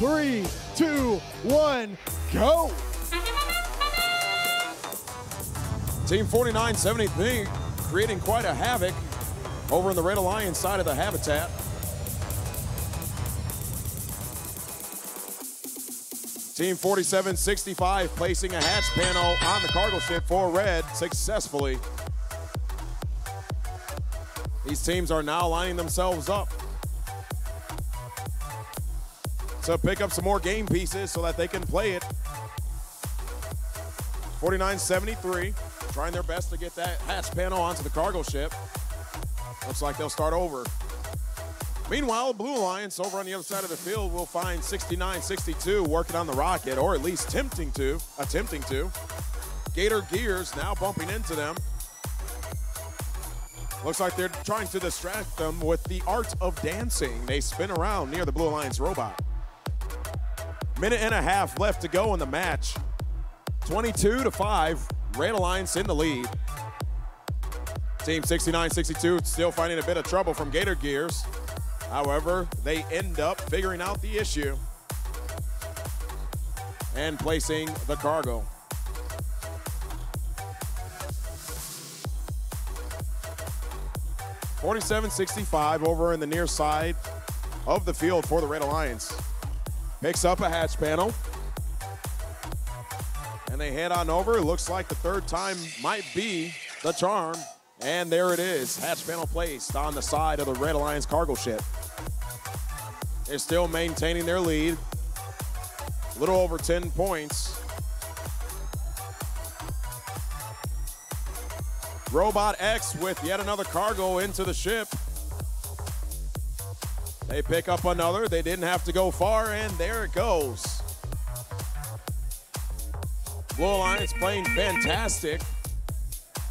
three, two, one, go. Team 4973 creating quite a havoc over in the Red Alliance side of the habitat. Team 4765 placing a hatch panel on the cargo ship for red successfully. These teams are now lining themselves up to pick up some more game pieces so that they can play it. 49-73, trying their best to get that hatch panel onto the cargo ship. Looks like they'll start over. Meanwhile, Blue Alliance over on the other side of the field will find 69-62 working on the rocket, or at least attempting to, attempting to. Gator Gears now bumping into them. Looks like they're trying to distract them with the art of dancing. They spin around near the Blue Alliance robot. Minute and a half left to go in the match. 22 to 5, Red Alliance in the lead. Team 69-62 still finding a bit of trouble from Gator Gears. However, they end up figuring out the issue and placing the cargo. Forty-seven sixty-five over in the near side of the field for the Red Alliance. Picks up a hatch panel. And they head on over. It looks like the third time might be the charm. And there it is. Hatch panel placed on the side of the Red Alliance cargo ship. They're still maintaining their lead. A little over 10 points. Robot X with yet another cargo into the ship. They pick up another. They didn't have to go far, and there it goes. Blue Alliance playing fantastic.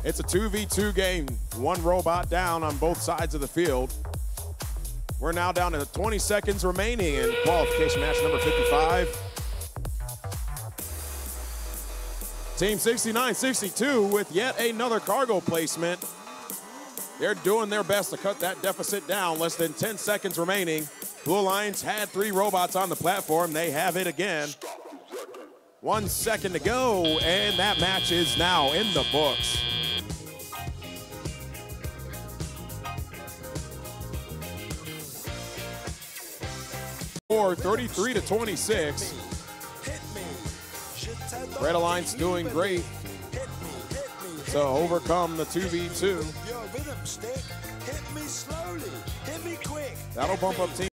It's a 2v2 game. One robot down on both sides of the field. We're now down to 20 seconds remaining in qualification match number 55. Team 69-62 with yet another cargo placement. They're doing their best to cut that deficit down. Less than 10 seconds remaining. Blue Alliance had three robots on the platform. They have it again. One second to go, and that match is now in the books. Score 33 to 26. Red Alliance doing great to overcome the 2v2. That'll bump up Team